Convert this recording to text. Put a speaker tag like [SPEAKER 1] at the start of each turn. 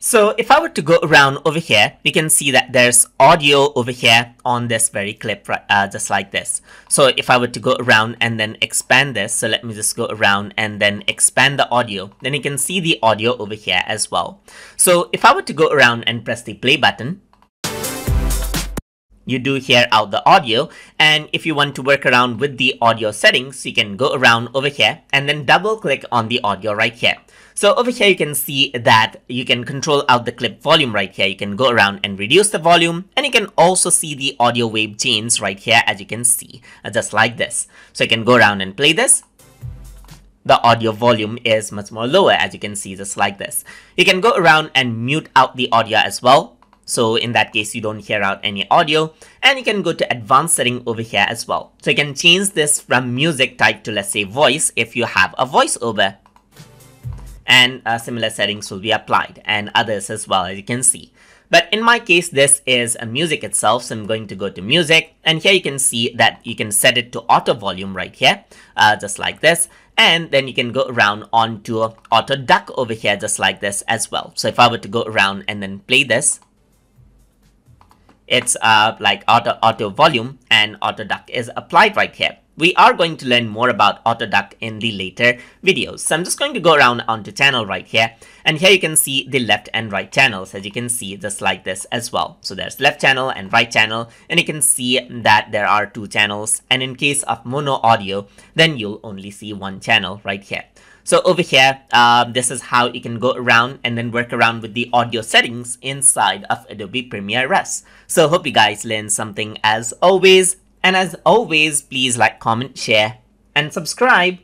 [SPEAKER 1] So if I were to go around over here, we can see that there's audio over here on this very clip, right, uh, just like this. So if I were to go around and then expand this, so let me just go around and then expand the audio, then you can see the audio over here as well. So if I were to go around and press the play button, you do hear out the audio. And if you want to work around with the audio settings you can go around over here and then double click on the audio right here. So over here you can see that you can control out the clip volume right here. You can go around and reduce the volume. And you can also see the audio wave chains right here as you can see uh, just like this. So you can go around and play this. The audio volume is much more lower as you can see just like this. You can go around and mute out the audio as well so in that case, you don't hear out any audio and you can go to advanced setting over here as well. So you can change this from music type to let's say voice if you have a voiceover and uh, similar settings will be applied and others as well as you can see. But in my case, this is a music itself. So I'm going to go to music and here you can see that you can set it to auto volume right here, uh, just like this. And then you can go around onto auto duck over here, just like this as well. So if I were to go around and then play this, it's uh, like auto, auto volume and auto duck is applied right here. We are going to learn more about auto duck in the later videos. So I'm just going to go around onto channel right here. And here you can see the left and right channels as you can see just like this as well. So there's left channel and right channel and you can see that there are two channels. And in case of mono audio, then you'll only see one channel right here. So over here, uh, this is how you can go around and then work around with the audio settings inside of Adobe Premiere Rush. So hope you guys learned something as always. And as always, please like, comment, share, and subscribe.